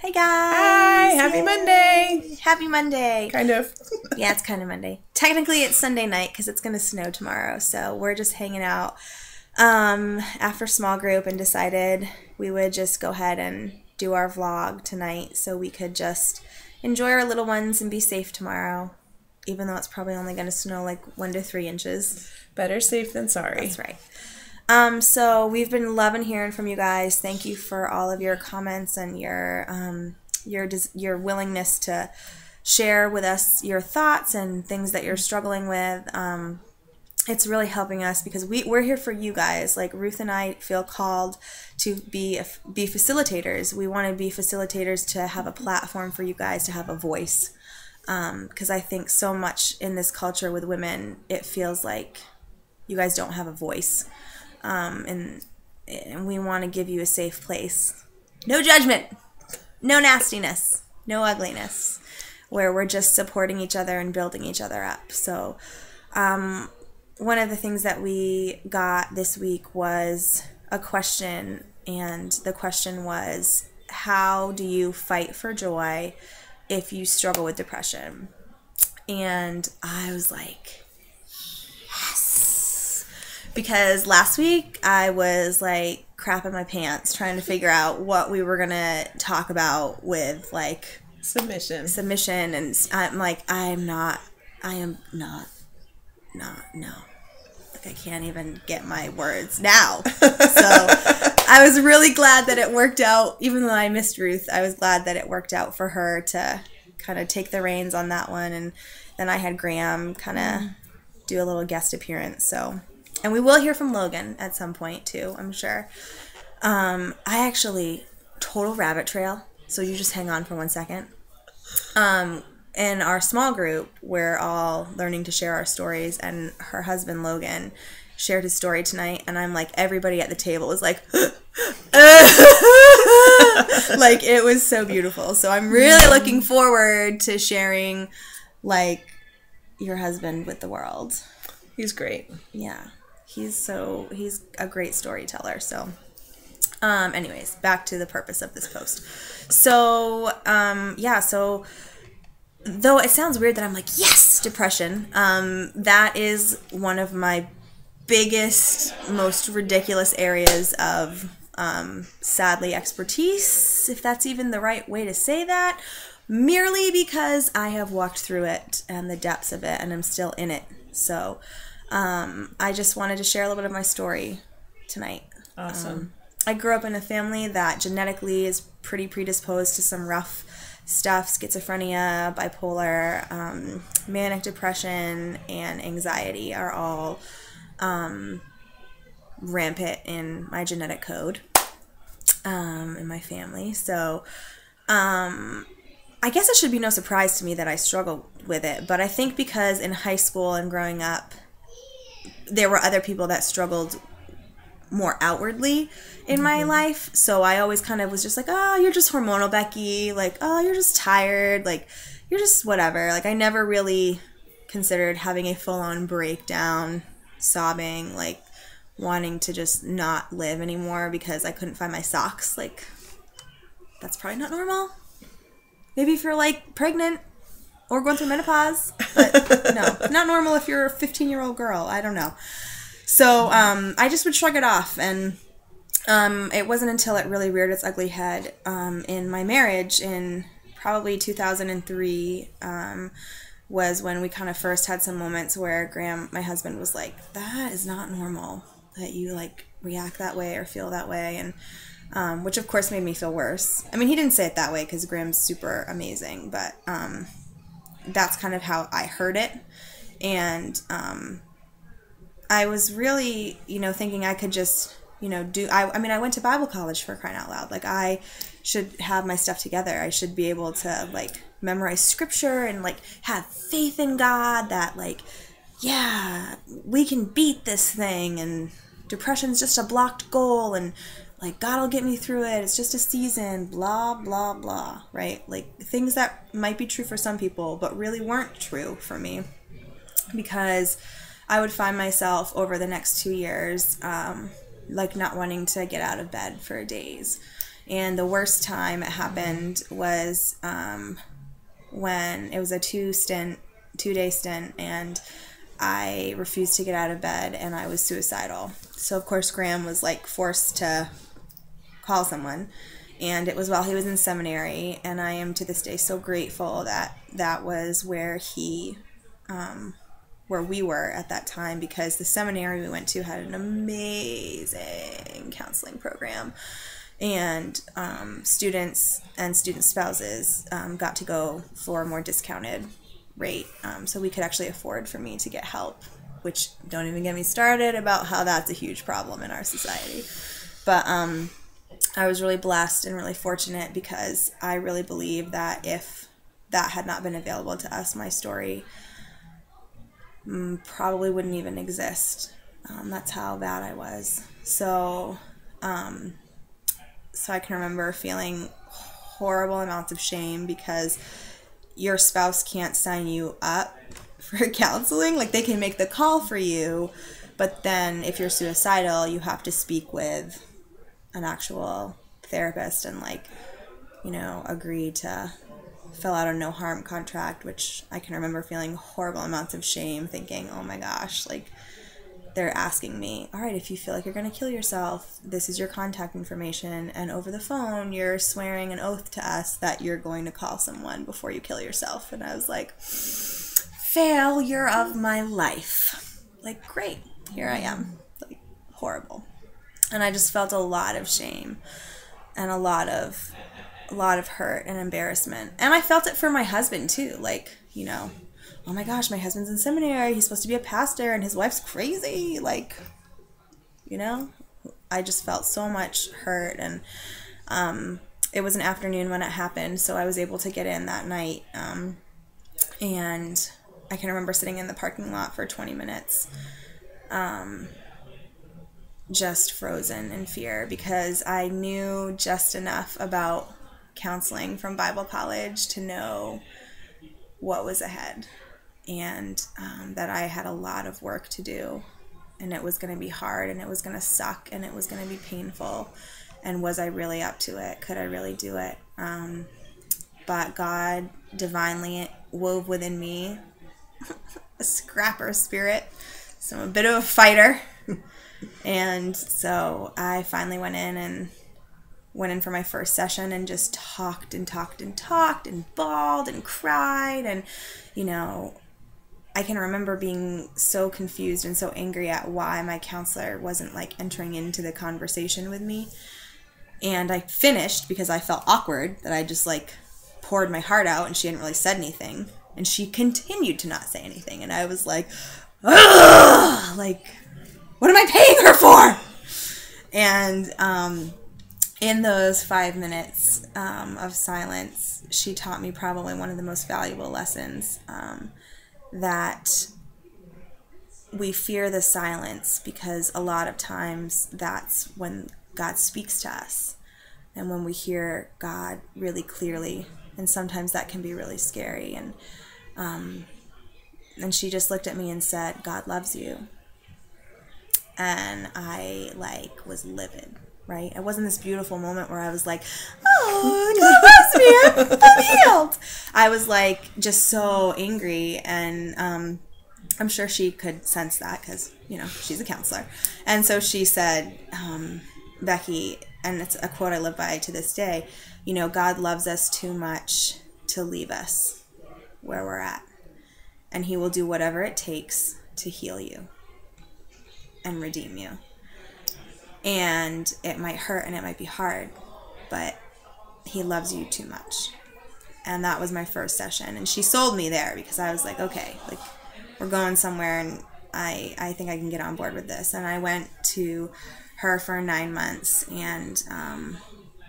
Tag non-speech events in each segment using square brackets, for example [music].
Hey guys! Hi! Happy Yay. Monday! Happy Monday! Kind of. [laughs] yeah, it's kind of Monday. Technically, it's Sunday night because it's gonna snow tomorrow. So we're just hanging out um, after small group and decided we would just go ahead and do our vlog tonight so we could just enjoy our little ones and be safe tomorrow. Even though it's probably only gonna snow like one to three inches. Better safe than sorry. That's right. Um, so we've been loving hearing from you guys. Thank you for all of your comments and your um, your your willingness to share with us your thoughts and things that you're struggling with. Um, it's really helping us because we we're here for you guys. Like Ruth and I feel called to be be facilitators. We want to be facilitators to have a platform for you guys to have a voice. Because I think so much in this culture with women, it feels like you guys don't have a voice um, and and we want to give you a safe place. No judgment, no nastiness, no ugliness, where we're just supporting each other and building each other up. So, um, one of the things that we got this week was a question, and the question was, "How do you fight for joy if you struggle with depression?" And I was like, because last week I was like crapping my pants trying to figure out what we were gonna talk about with like Submission. submission, and I'm like, I'm not, I am not, not, no. Like I can't even get my words now. so [laughs] I was really glad that it worked out. Even though I missed Ruth, I was glad that it worked out for her to kind of take the reins on that one, and then I had Graham kind of mm-hmm. do a little guest appearance. So and we will hear from Logan at some point too, I'm sure. Um, I actually total rabbit trail, so you just hang on for one second. Um, in our small group, we're all learning to share our stories, and her husband Logan shared his story tonight, and I'm like, everybody at the table was like, [laughs] like it was so beautiful. So I'm really looking forward to sharing, like, your husband with the world. He's great. Yeah he's so he's a great storyteller so um anyways back to the purpose of this post. So um yeah so though it sounds weird that i'm like yes depression um that is one of my biggest most ridiculous areas of um sadly expertise if that's even the right way to say that merely because i have walked through it and the depths of it and i'm still in it. So um, I just wanted to share a little bit of my story tonight. Awesome. Um, I grew up in a family that genetically is pretty predisposed to some rough stuff schizophrenia, bipolar, um, manic depression, and anxiety are all um, rampant in my genetic code um, in my family. So, um, I guess it should be no surprise to me that I struggle with it, but I think because in high school and growing up, there were other people that struggled more outwardly in my mm-hmm. life. So I always kind of was just like, oh, you're just hormonal, Becky. Like, oh, you're just tired. Like, you're just whatever. Like, I never really considered having a full on breakdown, sobbing, like, wanting to just not live anymore because I couldn't find my socks. Like, that's probably not normal. Maybe if you're like pregnant or going through menopause. But [laughs] no, not normal if you're a 15 year old girl. I don't know. So um, I just would shrug it off. And um, it wasn't until it really reared its ugly head um, in my marriage in probably 2003 um, was when we kind of first had some moments where Graham, my husband, was like, that is not normal that you like react that way or feel that way. And um, which of course made me feel worse. I mean, he didn't say it that way because Graham's super amazing, but um, that's kind of how I heard it. And um, I was really, you know, thinking I could just, you know, do. I, I mean, I went to Bible college for crying out loud. Like, I should have my stuff together. I should be able to, like, memorize scripture and, like, have faith in God that, like, yeah, we can beat this thing and depression's just a blocked goal and like God will get me through it. It's just a season, blah blah blah, right? Like things that might be true for some people but really weren't true for me. Because I would find myself over the next 2 years um, like not wanting to get out of bed for days. And the worst time it happened was um, when it was a two stint, two day stint, and I refused to get out of bed and I was suicidal. So, of course, Graham was like forced to call someone. And it was while he was in seminary. And I am to this day so grateful that that was where he, um, where we were at that time because the seminary we went to had an amazing counseling program. And um, students and student spouses um, got to go for a more discounted rate. Um, so we could actually afford for me to get help, which don't even get me started about how that's a huge problem in our society. But um, I was really blessed and really fortunate because I really believe that if that had not been available to us, my story mm, probably wouldn't even exist. Um, that's how bad I was. So, um, so I can remember feeling horrible amounts of shame because your spouse can't sign you up [laughs] for counseling. Like they can make the call for you, but then if you're suicidal, you have to speak with an actual therapist and like, you know, agree to fill out a no harm contract, which I can remember feeling horrible amounts of shame, thinking, oh my gosh, like they're asking me, all right, if you feel like you're going to kill yourself, this is your contact information. And over the phone, you're swearing an oath to us that you're going to call someone before you kill yourself. And I was like, failure of my life. Like, great, here I am. Like, horrible. And I just felt a lot of shame and a lot of a lot of hurt and embarrassment. And I felt it for my husband too. Like, you know, oh my gosh, my husband's in seminary. He's supposed to be a pastor and his wife's crazy. Like, you know, I just felt so much hurt. And um, it was an afternoon when it happened. So I was able to get in that night. Um, and I can remember sitting in the parking lot for 20 minutes. Um, just frozen in fear because I knew just enough about counseling from Bible college to know what was ahead and um, that I had a lot of work to do and it was going to be hard and it was going to suck and it was going to be painful. And was I really up to it? Could I really do it? Um, but God divinely wove within me [laughs] a scrapper spirit. So I'm a bit of a fighter. And so I finally went in and went in for my first session and just talked and talked and talked and bawled and cried and you know I can remember being so confused and so angry at why my counselor wasn't like entering into the conversation with me. And I finished because I felt awkward that I just like poured my heart out and she hadn't really said anything. And she continued to not say anything. And I was like, Ugh! like, what am I paying her for? And um, in those five minutes um, of silence, she taught me probably one of the most valuable lessons um, that we fear the silence because a lot of times that's when God speaks to us and when we hear God really clearly. And sometimes that can be really scary. And um, and she just looked at me and said, "God loves you." And I like was livid right? It wasn't this beautiful moment where I was like, oh, God loves [laughs] me. I'm healed. I was like just so angry. And um, I'm sure she could sense that because, you know, she's a counselor. And so she said, um, Becky, and it's a quote I live by to this day, you know, God loves us too much to leave us where we're at. And he will do whatever it takes to heal you and redeem you and it might hurt and it might be hard, but he loves you too much. And that was my first session. And she sold me there because I was like, okay, like we're going somewhere and I, I think I can get on board with this. And I went to her for nine months and um,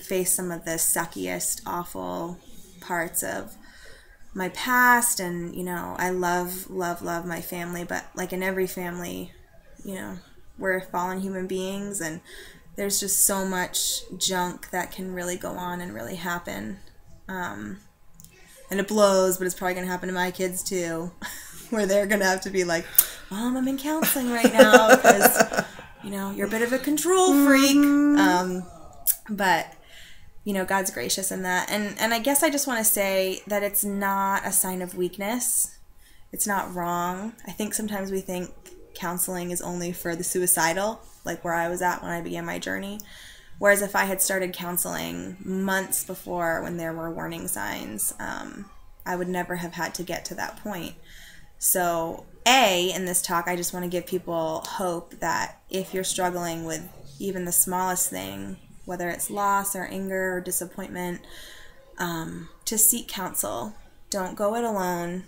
faced some of the suckiest, awful parts of my past. And, you know, I love, love, love my family, but like in every family, you know, we're fallen human beings and there's just so much junk that can really go on and really happen. Um, and it blows, but it's probably going to happen to my kids too, [laughs] where they're going to have to be like, Mom, I'm in counseling right now because, you know, you're a bit of a control freak. Um, but you know god's gracious in that and and i guess i just want to say that it's not a sign of weakness it's not wrong i think sometimes we think counseling is only for the suicidal like where i was at when i began my journey whereas if i had started counseling months before when there were warning signs um, i would never have had to get to that point so a in this talk i just want to give people hope that if you're struggling with even the smallest thing whether it's loss or anger or disappointment, um, to seek counsel. Don't go it alone.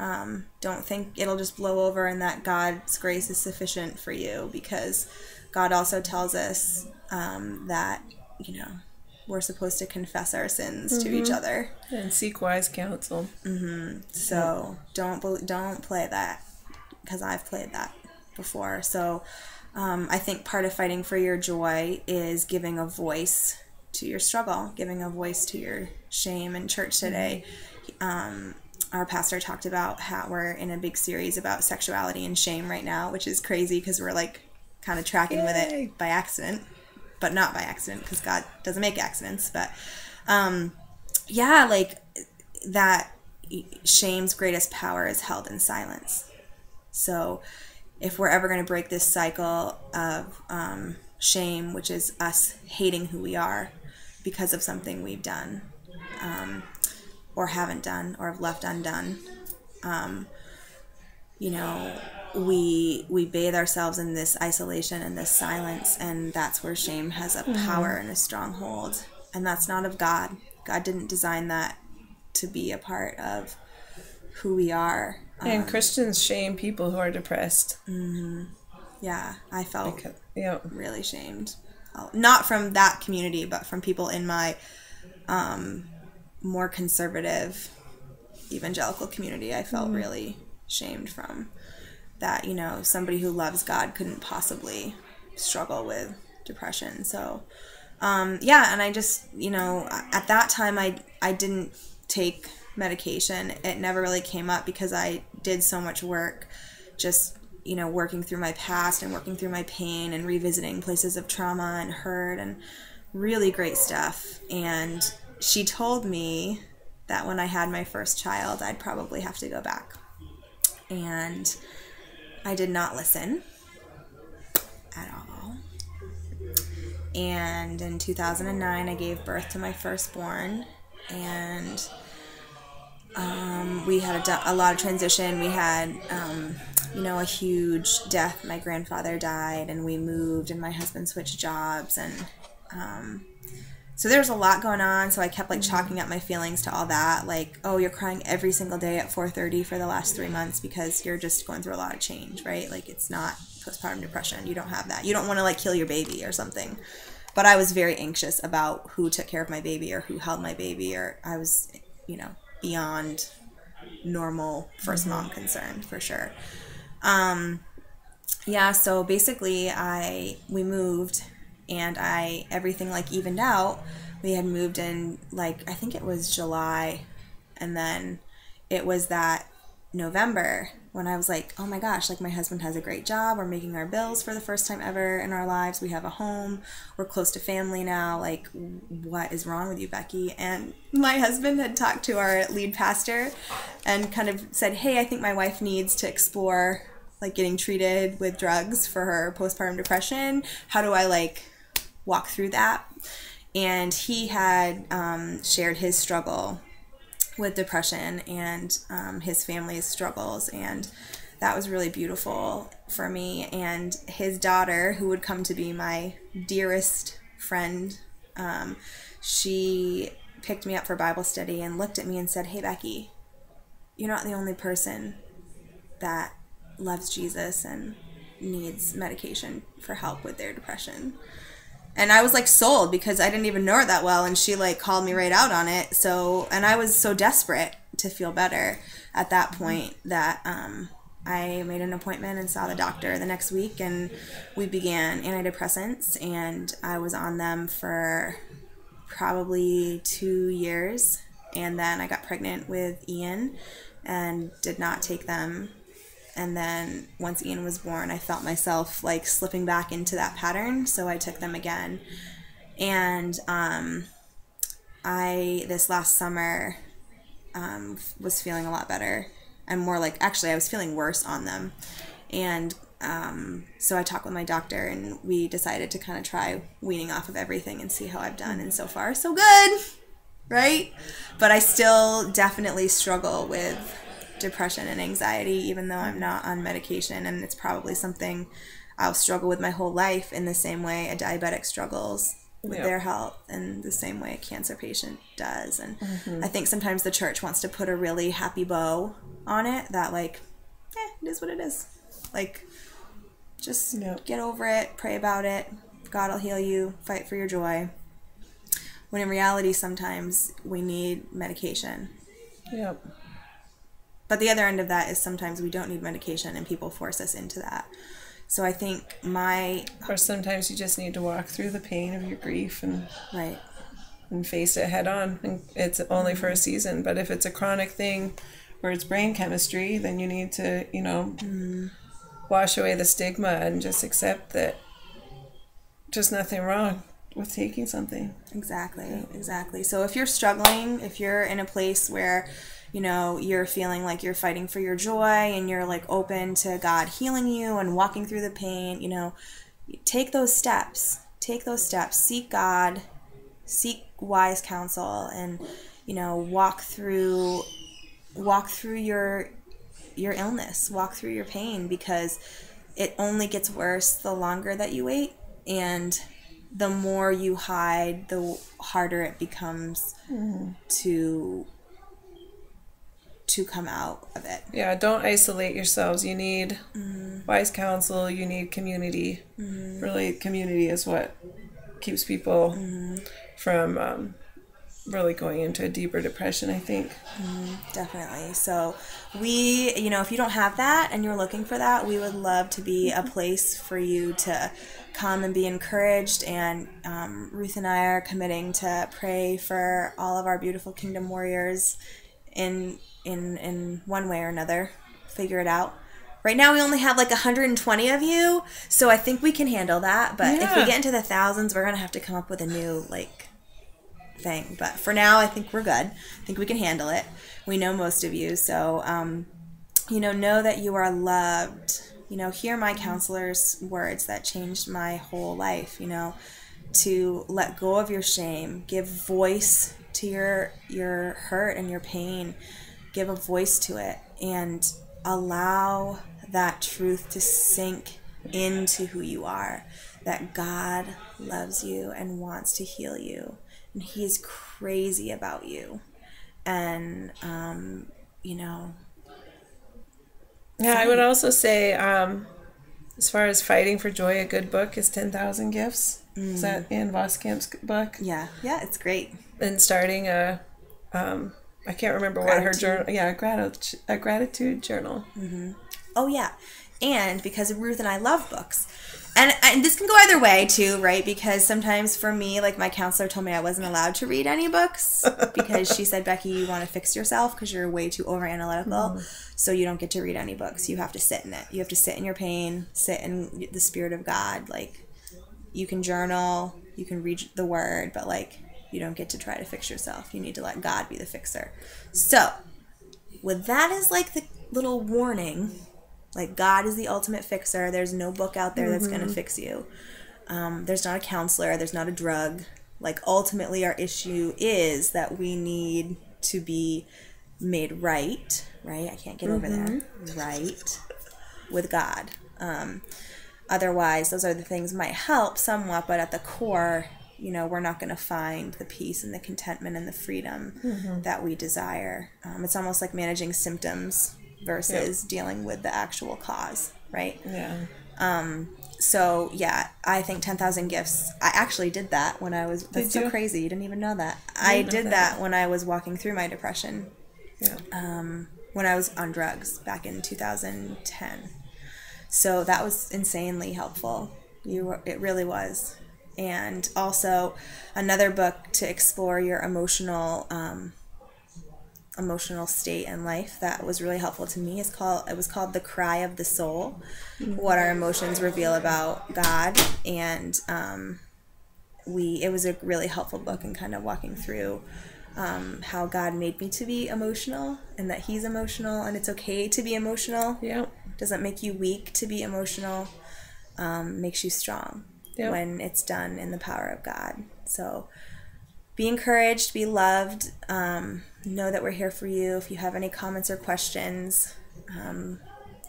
Um, don't think it'll just blow over and that God's grace is sufficient for you because God also tells us um, that, you know, we're supposed to confess our sins mm-hmm. to each mm-hmm. other and seek wise counsel. Mm-hmm. So don't don't play that because I've played that before. So um, I think part of fighting for your joy is giving a voice to your struggle, giving a voice to your shame. In church today, um, our pastor talked about how we're in a big series about sexuality and shame right now, which is crazy because we're like kind of tracking Yay. with it by accident, but not by accident because God doesn't make accidents. But um, yeah, like that shame's greatest power is held in silence. So if we're ever going to break this cycle of um, shame, which is us hating who we are because of something we've done um, or haven't done or have left undone, um, you know, we we bathe ourselves in this isolation and this silence, and that's where shame has a mm-hmm. power and a stronghold, and that's not of God. God didn't design that to be a part of who we are and um, Christians shame people who are depressed. Mm-hmm. Yeah, I felt because, yeah. really shamed. Not from that community, but from people in my um, more conservative evangelical community. I felt mm. really shamed from that. You know, somebody who loves God couldn't possibly struggle with depression. So, um, yeah, and I just, you know, at that time, I I didn't take medication. It never really came up because I did so much work just, you know, working through my past and working through my pain and revisiting places of trauma and hurt and really great stuff. And she told me that when I had my first child, I'd probably have to go back. And I did not listen at all. And in 2009, I gave birth to my firstborn. And um, we had a, a, lot of transition. We had, um, you know, a huge death. My grandfather died, and we moved, and my husband switched jobs, and um, so there's a lot going on. So I kept like chalking up my feelings to all that, like, oh, you're crying every single day at 4:30 for the last three months because you're just going through a lot of change, right? Like it's not postpartum depression. You don't have that. You don't want to like kill your baby or something. But I was very anxious about who took care of my baby or who held my baby, or I was, you know, beyond normal 1st mm-hmm. mom concern for sure. Um, yeah, so basically, I we moved, and I everything like evened out. We had moved in like I think it was July, and then it was that November when I was like, oh my gosh, like my husband has a great job. We're making our bills for the first time ever in our lives. We have a home. We're close to family now. Like, what is wrong with you, Becky? And my husband had talked to our lead pastor and kind of said, hey, I think my wife needs to explore like getting treated with drugs for her postpartum depression. How do I like walk through that? And he had um, shared his struggle with depression and um, his family's struggles. And that was really beautiful for me. And his daughter who would come to be my dearest friend um, she picked me up for bible study and looked at me and said hey becky you're not the only person that loves jesus and needs medication for help with their depression and I was like sold because I didn't even know her that well and she like called me right out on it. So and I was so desperate to feel better at that point that um, I made an appointment and saw the doctor the next week and we began antidepressants and I was on them for probably 2 years and then I got pregnant with Ian and did not take them and then once Ian was born, I felt myself like slipping back into that pattern. So I took them again. And um, I this last summer um, was feeling a lot better and more like actually I was feeling worse on them, and um, so I talked with my doctor and we decided to kind of try weaning off of everything and see how I've done. And so far, so good, right? But I still definitely struggle with depression and anxiety, even though I'm not on medication, and it's probably something I'll struggle with my whole life in the same way a diabetic struggles with Yeah. their health in the same way a cancer patient does. And I think sometimes the church wants to put a really happy bow on it that, like, eh, it is what it is. Like, just Yeah. get over it, pray about it. God will heal you, fight for your joy. When in reality, sometimes we need medication. Yep. But the other end of that is sometimes we don't need medication and people force us into that. So I think my, Or sometimes you just need to walk through the pain of your grief and, right, and face it head on. And it's only for a season. But if it's a chronic thing where it's brain chemistry, then you need to, you know, mm-hmm. wash away the stigma and just accept that just nothing wrong with taking something. Exactly, exactly. So if you're struggling, if you're in a place where, you know, you're feeling like you're fighting for your joy and you're like open to God healing you and walking through the pain, you know, take those steps. Take those steps. Seek God, seek wise counsel and, you know, walk through walk through your your illness, walk through your pain because it only gets worse the longer that you wait and the more you hide, the harder it becomes mm-hmm. to to come out of it. Yeah, don't isolate yourselves. You need mm-hmm. wise counsel, you need community. Mm-hmm. Really, community is what keeps people mm-hmm. from um, really going into a deeper depression, I think. Definitely. So, we, you know, if you don't have that and you're looking for that, we would love to be a place for you to come and be encouraged. And um, Ruth and I are committing to pray for all of our beautiful kingdom warriors in in in one way or another. Figure it out. Right now, we only have like 120 of you, so I think we can handle that. But if we get into the thousands, we're gonna have to come up with a new like thing. But for now, I think we're good. I think we can handle it. We know most of you, so um, you know, know that you are loved. You know, hear my counselor's words that changed my whole life. You know, to let go of your shame, give voice to your your hurt and your pain, give a voice to it, and allow that truth to sink into who you are. That God loves you and wants to heal you, and He is crazy about you, and um, you know, Yeah, I would also say, um, as far as fighting for joy, a good book is 10,000 Gifts. Is that mm. Anne Voskamp's book? yeah, yeah, it's great. And starting a, um, I can't remember what her Gratitude. journal, yeah, a, grati- a gratitude journal. Mm-hmm. Oh yeah, and because Ruth and I love books, and and this can go either way too, right? Because sometimes for me, like my counselor told me I wasn't allowed to read any books [laughs] because she said, Becky, you want to fix yourself because you're way too over analytical, mm-hmm. so you don't get to read any books. You have to sit in it. You have to sit in your pain, sit in the spirit of God. Like you can journal, you can read the word, but like you don't get to try to fix yourself. You need to let God be the fixer. So with that is like the little warning like god is the ultimate fixer. There's no book out there that's going to fix you. Um, there's not a counselor. There's not a drug. Like ultimately our issue is that we need to be made right right? I can't get over there right with god. Um, otherwise those are the things might help somewhat but at the core you know we're not going to find the peace and the contentment and the freedom that we desire um, it's almost like managing symptoms versus dealing with the actual cause right Yeah. Um, so yeah i think 10000 gifts i actually did that when i was that's Did so you? crazy you didn't even know that i didn't did that. that when i was walking through my depression Yeah. when I was on drugs back in 2010. So that was insanely helpful. You were, it really was. And also another book to explore your emotional um, emotional state in life that was really helpful to me is called it was called The Cry of the Soul. What our emotions reveal about God and um, we it was a really helpful book and kind of walking through um, how God made me to be emotional and that He's emotional and it's okay to be emotional. Yeah. Doesn't make you weak to be emotional. Um, makes you strong Yep. when it's done in the power of God. So be encouraged, be loved. Um, know that we're here for you. If you have any comments or questions um,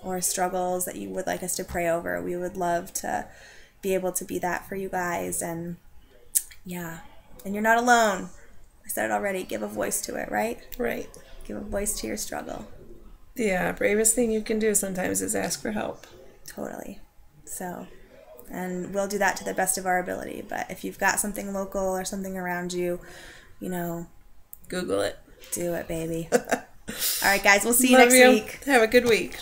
or struggles that you would like us to pray over, we would love to be able to be that for you guys. And yeah, and you're not alone. I said it already. Give a voice to it, right? Right. Give a voice to your struggle. Yeah, bravest thing you can do sometimes is ask for help. Totally. So, and we'll do that to the best of our ability. But if you've got something local or something around you, you know, Google it. do it, baby. [laughs] All right, guys, we'll see you Love next you. week. Have a good week.